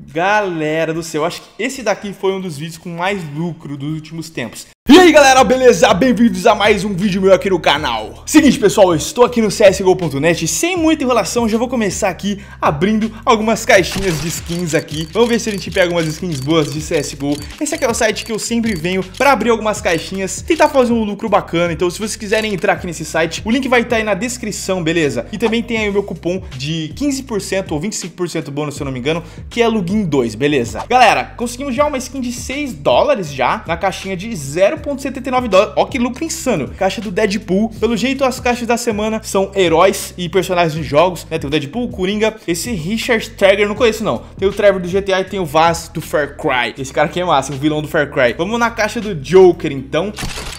Galera do céu, acho que esse daqui foi um dos vídeos com mais lucro dos últimos tempos. Aí galera, beleza? Bem-vindos a mais um vídeo meu aqui no canal Seguinte pessoal, eu estou aqui no CSGO.net sem muita enrolação já vou começar aqui abrindo algumas caixinhas de skins aqui Vamos ver se a gente pega umas skins boas de CSGO Esse aqui é o site que eu sempre venho para abrir algumas caixinhas, tentar fazer um lucro bacana Então se vocês quiserem entrar aqui nesse site, o link vai estar aí na descrição, beleza? E também tem aí o meu cupom de 15% ou 25% bônus se eu não me engano, que é Lugin 2, beleza? Galera, conseguimos já uma skin de 6 dólares já na caixinha de 0 0,79 dólares. Ó que lucro insano. Caixa do Deadpool. Pelo jeito, as caixas da semana são heróis e personagens de jogos, né? Tem o Deadpool, o Coringa, esse Richard Trager, não conheço não. Tem o Trevor do GTA e tem o Vaz do Far Cry. Esse cara aqui é massa, o vilão do Far Cry. Vamos na caixa do Joker, então.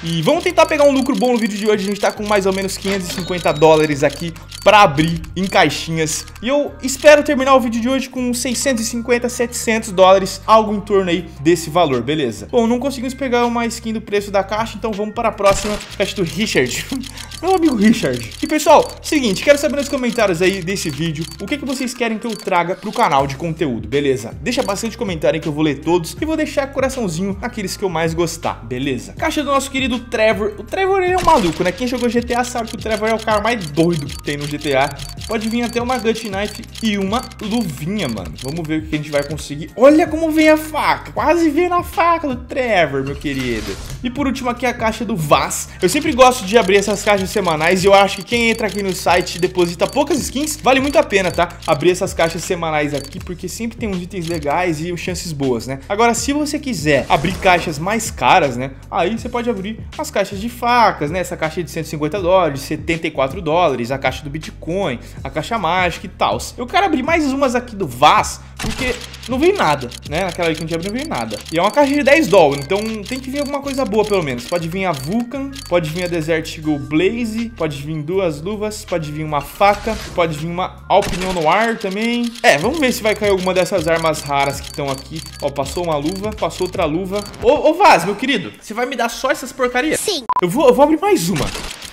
E vamos tentar pegar um lucro bom no vídeo de hoje. A gente tá com mais ou menos 550 dólares aqui para abrir em caixinhas. E eu espero terminar o vídeo de hoje com 650, 700 dólares, algo em torno aí desse valor, beleza? Bom, não conseguimos pegar uma skin do preço da caixa, então vamos para a próxima caixa do Richard. Meu amigo Richard. E pessoal, seguinte, quero saber nos comentários aí desse vídeo o que, que vocês querem que eu traga pro canal de conteúdo, beleza? Deixa bastante comentário aí que eu vou ler todos e vou deixar coraçãozinho naqueles que eu mais gostar, beleza? Caixa do nosso querido Trevor. O Trevor ele é um maluco, né? Quem jogou GTA sabe que o Trevor é o cara mais doido que tem no GTA. Pode vir até uma Gut Knife e uma luvinha, mano. Vamos ver o que a gente vai conseguir. Olha como vem a faca. Quase vem na faca do Trevor, meu querido. E por último aqui a caixa do Vaz. Eu sempre gosto de abrir essas caixas semanais e eu acho que quem entra aqui no site e deposita poucas skins, vale muito a pena, tá? Abrir essas caixas semanais aqui, porque sempre tem uns itens legais e chances boas, né? Agora, se você quiser abrir caixas mais caras, né? Aí você pode abrir as caixas de facas, né? Essa caixa de 150 dólares, 74 dólares, a caixa do Bitcoin, a caixa mágica e tal. Eu quero abrir mais umas aqui do Vaz, porque não veio nada, né? Naquela que a gente abriu não veio nada. E é uma caixa de 10 dólares, então tem que vir alguma coisa boa pelo menos. Pode vir a Vulcan, pode vir a Desert Eagle Blaze, pode vir duas luvas, pode vir uma faca, pode vir uma Alpinion Noir também. É, vamos ver se vai cair alguma dessas armas raras que estão aqui. Ó, passou uma luva, passou outra luva. Ô, ô Vaz, meu querido, você vai me dar só essas porcarias? Sim. Eu vou, eu vou abrir mais uma.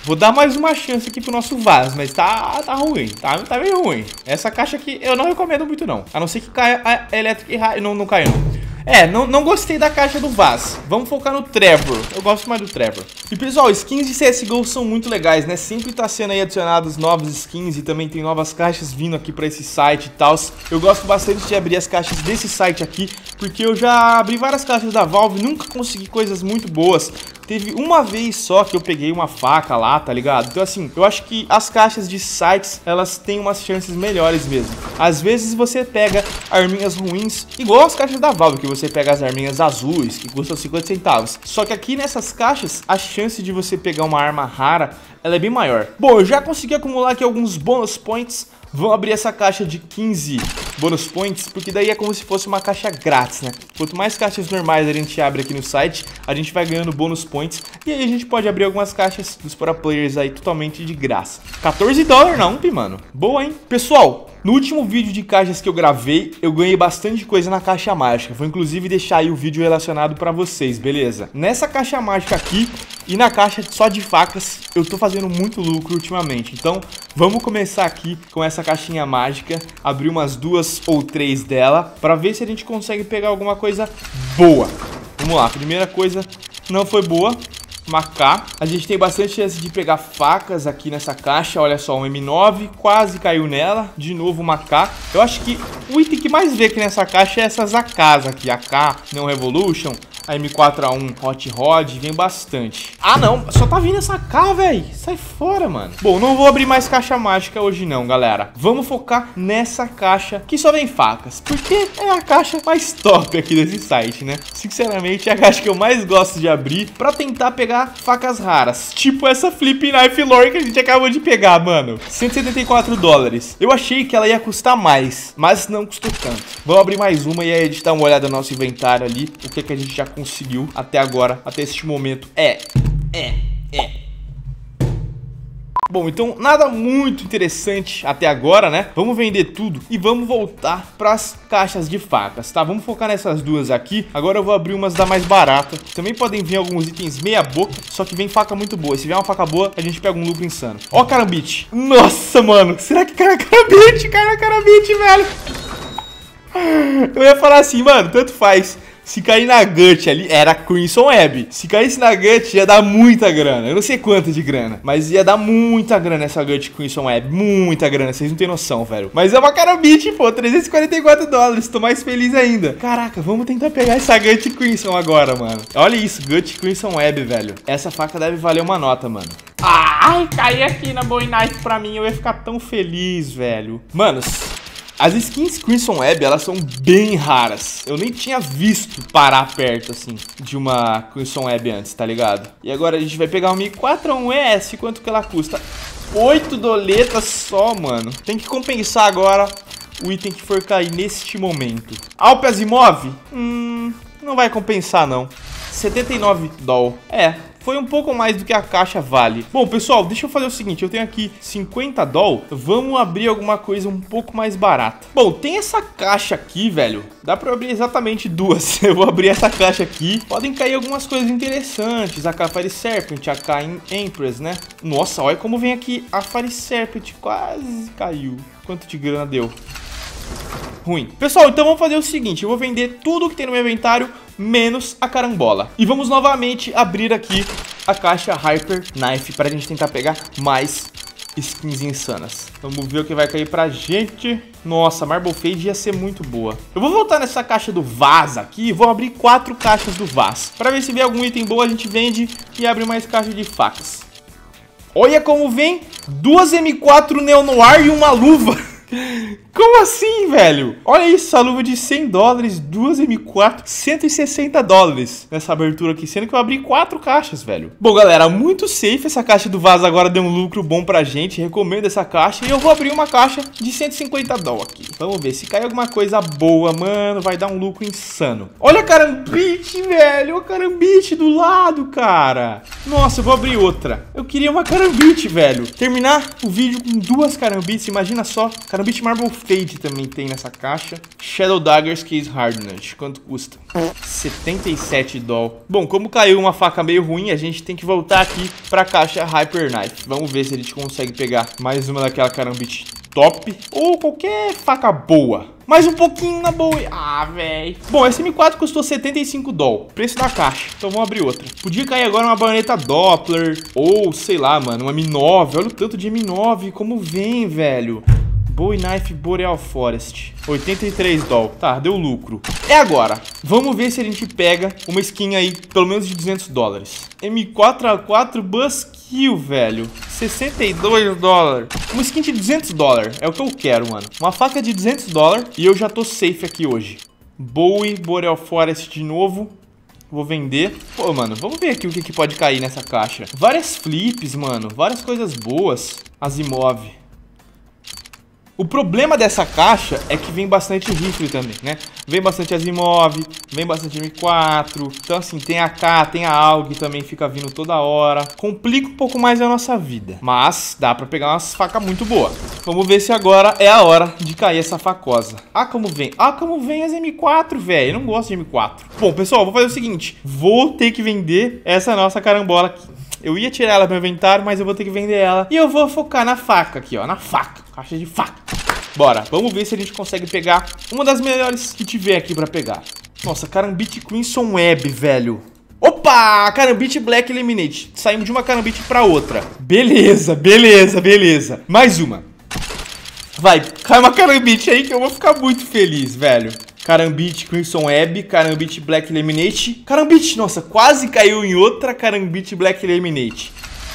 Vou dar mais uma chance aqui pro nosso Vaz, mas tá, tá ruim, tá, tá meio ruim. Essa caixa aqui eu não recomendo muito não, a não ser que caia a Electric não, não cai não. É, não, não gostei da caixa do Vaz. Vamos focar no Trevor. Eu gosto mais do Trevor. E pessoal, skins de CSGO são muito legais, né? Sempre tá sendo aí adicionados novas skins e também tem novas caixas vindo aqui pra esse site e tal. Eu gosto bastante de abrir as caixas desse site aqui, porque eu já abri várias caixas da Valve, nunca consegui coisas muito boas. Teve uma vez só que eu peguei uma faca lá, tá ligado? Então assim, eu acho que as caixas de sites, elas têm umas chances melhores mesmo. Às vezes você pega arminhas ruins, igual as caixas da Valve, que você pega as arminhas azuis, que custam 50 centavos. Só que aqui nessas caixas, a chance de você pegar uma arma rara, ela é bem maior. Bom, eu já consegui acumular aqui alguns bonus points. Vamos abrir essa caixa de 15 bonus points, porque daí é como se fosse uma caixa grátis, né? Quanto mais caixas normais a gente abre aqui no site, a gente vai ganhando bônus points e aí a gente pode abrir algumas caixas dos para players aí totalmente de graça. 14 dólares não, mano. Boa, hein? Pessoal, no último vídeo de caixas que eu gravei, eu ganhei bastante coisa na caixa mágica. Vou inclusive deixar aí o vídeo relacionado para vocês, beleza? Nessa caixa mágica aqui e na caixa só de facas, eu tô fazendo muito lucro ultimamente. Então, vamos começar aqui com essa caixinha mágica, abrir umas duas ou três dela, para ver se a gente consegue pegar alguma coisa boa. Vamos lá, primeira coisa não foi boa, K. A gente tem bastante chance de pegar facas aqui nessa caixa. Olha só, um M9, quase caiu nela. De novo K. Eu acho que o item que mais vê aqui nessa caixa é essas AKs aqui. AK, Não Revolution, a M4A1 Hot Rod, vem bastante. Ah, não, só tá vindo essa K, velho. Sai fora, mano. Bom, não vou abrir mais caixa mágica hoje não, galera. Vamos focar nessa caixa que só vem facas, porque é a caixa mais top aqui desse site, né? Sinceramente, é a caixa que eu mais gosto de abrir pra tentar pegar facas raras. Tipo essa Flip Knife Lore que a gente acabou de pegar, mano. 174 dólares. Eu achei que ela ia custar mais, mas não custou tanto. Vamos abrir mais uma e aí a gente dá uma olhada no nosso inventário ali. O que, é que a gente já conseguiu até agora, até este momento. É, é, é. Bom, então nada muito interessante até agora, né? Vamos vender tudo e vamos voltar para as caixas de facas, tá? Vamos focar nessas duas aqui. Agora eu vou abrir umas da mais barata. Também podem vir alguns itens meia boca, só que vem faca muito boa. Se vier uma faca boa, a gente pega um lucro insano. Ó carambite. Nossa, mano. Será que cai na carambite? Cai na carambite, velho. Eu ia falar assim, mano, tanto faz. Se cair na Gut ali, era Crimson Web. Se caísse na Gut, ia dar muita grana. Eu não sei quanto de grana, mas ia dar muita grana essa Gut Crimson Web. Muita grana, vocês não tem noção, velho. Mas é uma carambite, pô, 344 dólares. Tô mais feliz ainda. Caraca, vamos tentar pegar essa Gut Crimson agora, mano. Olha isso, Gut Crimson Web, velho. Essa faca deve valer uma nota, mano. Ai, caí aqui na Bowie Knife pra mim. Eu ia ficar tão feliz, velho. Manos, as skins Crimson Web, elas são bem raras. Eu nem tinha visto parar perto, assim, de uma Crimson Web antes, tá ligado? E agora a gente vai pegar uma Mi 4-1S. Quanto que ela custa? 8 doletas só, mano. Tem que compensar agora o item que for cair neste momento. Alpe Asimov? Hum, não vai compensar, não. 79 doll. É, foi um pouco mais do que a caixa vale. Bom, pessoal, deixa eu fazer o seguinte, eu tenho aqui 50 doll, vamos abrir alguma coisa um pouco mais barata. Bom, tem essa caixa aqui, velho, dá pra abrir exatamente duas. Eu vou abrir essa caixa aqui, podem cair algumas coisas interessantes, a Fire Serpent, a K Empress, né? Nossa, olha como vem aqui a Fire Serpent, quase caiu. Quanto de grana deu? Ruim. Pessoal, então vamos fazer o seguinte, eu vou vender tudo que tem no meu inventário, menos a carambola. E vamos novamente abrir aqui a caixa Hyper Knife para a gente tentar pegar mais skins insanas. Vamos ver o que vai cair pra gente. Nossa, Marble Fade ia ser muito boa. Eu vou voltar nessa caixa do Vaz aqui e vou abrir quatro caixas do Vaz. Para ver se vem algum item bom, a gente vende e abre mais caixa de facas. Olha como vem duas M4 Neo Noir e uma luva. Como assim, velho? Olha isso, a luva de 100 dólares, duas M4, 160 dólares nessa abertura aqui, sendo que eu abri quatro caixas, velho. Bom, galera, muito safe, essa caixa do Vaz agora deu um lucro bom pra gente, recomendo essa caixa, e eu vou abrir uma caixa de 150 dólares aqui. Vamos ver, se cair alguma coisa boa, mano, vai dar um lucro insano. Olha a carambite, velho, a carambite do lado, cara. Nossa, eu vou abrir outra. Eu queria uma carambite, velho. Terminar o vídeo com duas carambites, imagina só, carambite Marble Fade também tem nessa caixa. Shadow Daggers Case Hardened. Quanto custa? 77 doll. Bom, como caiu uma faca meio ruim, a gente tem que voltar aqui pra caixa Hyper Knife. Vamos ver se a gente consegue pegar mais uma daquela carambite top. Ou qualquer faca boa. Mais um pouquinho na boa. Ah, velho. Bom, essa M4 custou 75 doll. Preço da caixa. Então vamos abrir outra. Podia cair agora uma baioneta Doppler. Ou, sei lá, mano, uma M9. Olha o tanto de M9. Como vem, velho. Bowie Knife Boreal Forest. 83 doll. Tá, deu lucro. É agora. Vamos ver se a gente pega uma skin aí, pelo menos de 200 dólares. M4A4 Buskill, velho. 62 dólares. Uma skin de 200 dólares. É o que eu quero, mano. Uma faca de 200 dólares e eu já tô safe aqui hoje. Bowie Boreal Forest de novo. Vou vender. Pô, mano, vamos ver aqui o que, que pode cair nessa caixa. Várias flips, mano. Várias coisas boas. Asimov. O problema dessa caixa é que vem bastante rifle também, né? Vem bastante Asimov, vem bastante M4. Então, assim, tem a K, tem a AUG também fica vindo toda hora. Complica um pouco mais a nossa vida. Mas dá pra pegar umas facas muito boas. Vamos ver se agora é a hora de cair essa facosa. Ah, como vem. Ah, como vem as M4, velho. Eu não gosto de M4. Bom, pessoal, vou fazer o seguinte. Vou ter que vender essa nossa carambola aqui. Eu ia tirar ela do meu inventário, mas eu vou ter que vender ela. E eu vou focar na faca aqui, ó. Na faca. Caixa de faca. Bora, vamos ver se a gente consegue pegar uma das melhores que tiver aqui pra pegar. Nossa, Carambit Crimson Web, velho. Opa! Carambit Black Eliminate. Saímos de uma Carambit pra outra. Beleza, beleza, beleza. Mais uma. Vai, cai uma Carambit aí que eu vou ficar muito feliz, velho. Carambit Crimson Web, Carambit Black Eliminate. Carambit, nossa, quase caiu em outra Carambit Black Eliminate.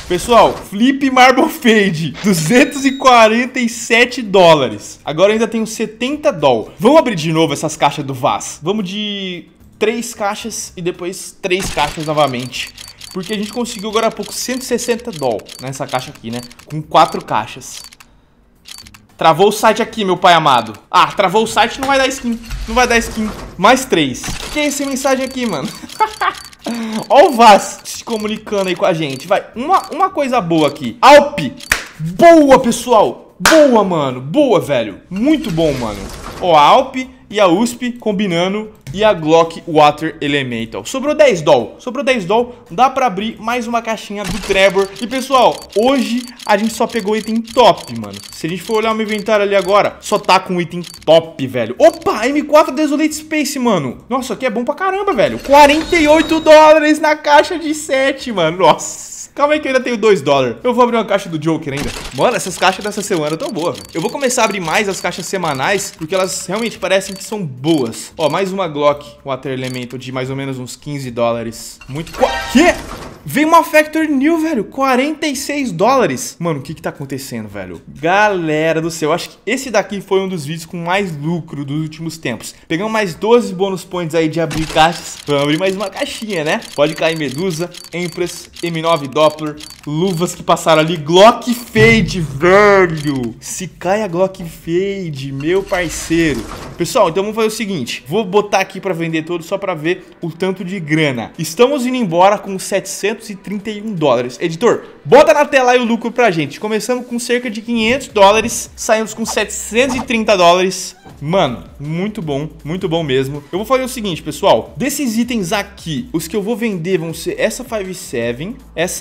Pessoal, Flip Marble Fade, 247 dólares. Agora ainda tenho 70 dólares. Vamos abrir de novo essas caixas do Vaz. Vamos de três caixas e depois três caixas novamente. Porque a gente conseguiu agora há pouco 160 dólares nessa caixa aqui, né? Com quatro caixas. Travou o site aqui, meu pai amado. Ah, travou o site, não vai dar skin. Não vai dar skin. Mais três. Que é essa mensagem aqui, mano? Ó o Vaz se comunicando aí com a gente. Vai, uma, uma coisa boa aqui. Alp. Boa, pessoal. Boa, mano. Boa, velho. Muito bom, mano. Ó, Alp e a USP combinando e a Glock Water Elemental. Sobrou 10 doll, sobrou 10 doll, dá pra abrir mais uma caixinha do Trevor. E pessoal, hoje a gente só pegou item top, mano. Se a gente for olhar o meu inventário ali agora, só tá com item top, velho. Opa, M4 Desolate Space, mano. Nossa, aqui é bom pra caramba, velho. 48 dólares na caixa de 7, mano. Nossa. Calma aí que eu ainda tenho 2 dólares. Eu vou abrir uma caixa do Joker ainda. Mano, essas caixas dessa semana tão boas, velho. Eu vou começar a abrir mais as caixas semanais, porque elas realmente parecem que são boas. Ó, mais uma Glock Water Elemental de mais ou menos uns 15 dólares. Muito... Quê? Veio uma Factor New, velho, 46 dólares. Mano, o que que tá acontecendo, velho? Galera do céu, acho que esse daqui foi um dos vídeos com mais lucro dos últimos tempos. Pegamos mais 12 bônus points aí de abrir caixas. Vamos abrir mais uma caixinha, né? Pode cair Medusa, Empress, M9 Doppler, luvas que passaram ali, Glock Fade, velho. Se cai a Glock Fade, meu parceiro. Pessoal, então vamos fazer o seguinte. Vou botar aqui pra vender todo só pra ver o tanto de grana. Estamos indo embora com 700 231 dólares. Editor, bota na tela aí o lucro pra gente. Começamos com cerca de 500 dólares, saímos com 730 dólares. Mano, muito bom, muito bom mesmo. Eu vou fazer o seguinte, pessoal. Desses itens aqui, os que eu vou vender vão ser essa 5.7,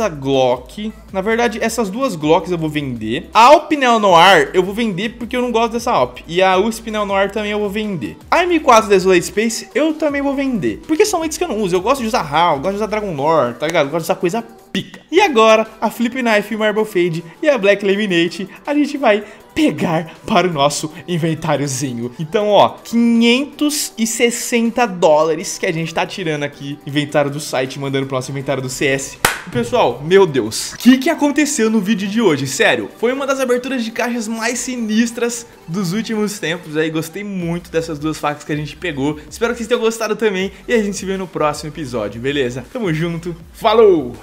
essa Glock. Na verdade, essas duas Glocks eu vou vender. A Alp Neo Noir eu vou vender porque eu não gosto dessa Alp. E a USP Neo Noir também eu vou vender. A M4 Desolate Space eu também vou vender. Porque são itens que eu não uso. Eu gosto de usar HAL, gosto de usar Dragon Lore, tá ligado? Eu gosto de usar coisa pica. E agora, a Flip Knife Marble Fade e a Black Laminate, a gente vai pegar para o nosso inventáriozinho. Então, ó, 560 dólares que a gente tá tirando aqui, inventário do site, mandando pro nosso inventário do CS. Pessoal, meu Deus, o que, que aconteceu no vídeo de hoje? Sério, foi uma das aberturas de caixas mais sinistras dos últimos tempos aí. Gostei muito dessas duas facas que a gente pegou. Espero que vocês tenham gostado também e a gente se vê no próximo episódio, beleza? Tamo junto, falou!